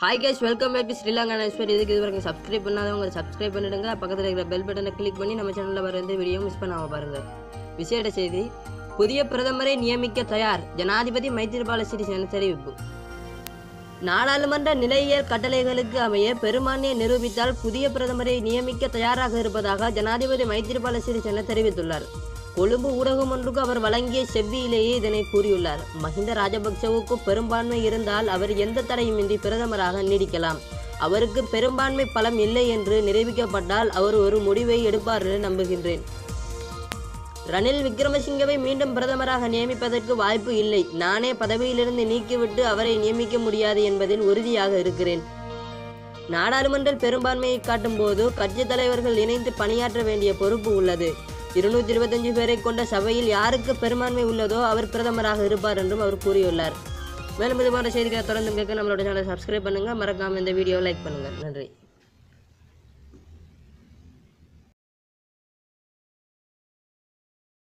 Hi guys welcome back to Sri Lanka நெக்ஸ்பெட் இதுக்கு இது வரைக்கும் சப்ஸ்கிரைப் பண்ணாதவங்க சப்ஸ்கிரைப் பண்ணிடுங்க. பக்கத்தில் இருக்கிற பெல் பட்டனை கிளிக் பண்ணி நம்ம சேனலில் வர எந்த வீடியோ மிஸ் பண்ணாமல் பாருங்கள் விசேட செய்தி புதிய பிரதமரை நியமிக்க தயார் ஜனாதிபதி மைத்திரிபால சிறிசேன தெரிவிப்பு. நாடாளுமன்ற நிலையியல் கட்டளைகளுக்கு அமைய பெரும்பான்மையை நிரூபித்தால் புதிய பிரதமரை நியமிக்க தயாராக இருப்பதாக ஜனாதிபதி மைத்திரிபால சிறிசேன தெரிவித்துள்ளார். கொழும்பு ஊடகம் ஒன்றுக்கு அவர் வழங்கிய செவ்வியிலேயே இதனை கூறியுள்ளார். மஹிந்த ராஜபக்சவுக்கு பெரும்பான்மை இருந்தால் அவர் எந்த தடையுமின்றி பிரதமராக நீடிக்கலாம். அவருக்கு பெரும்பான்மை பலம் இல்லை என்று நிரூபிக்கப்பட்டால் அவர் ஒரு முடிவை எடுப்பார் என நம்புகின்றேன். ரணில் விக்ரமசிங்கவை மீண்டும் பிரதமராக நியமிப்பதற்கு வாய்ப்பு இல்லை. நானே பதவியிலிருந்து நீக்கிவிட்டு அவரை நியமிக்க முடியாது என்பதில் உறுதியாக இருக்கிறேன். நாடாளுமன்ற பெரும்பான்மையை காட்டும் போது கட்சித் தலைவர்கள் இணைந்து பணியாற்ற வேண்டிய பொறுப்பு உள்ளது. இருநூத்தி இருபத்தஞ்சு பேரை கொண்ட சபையில் யாருக்கு பெரும்பான்மை உள்ளதோ அவர் பிரதமராக இருப்பார் என்றும் அவர் கூறியுள்ளார். மேலும் இது போன்ற செய்திகளை தொடர்ந்து கேட்க நம்மளோட சேனலை சப்ஸ்கிரைப் பண்ணுங்க. மறக்காம இந்த வீடியோ லைக் பண்ணுங்க. நன்றி.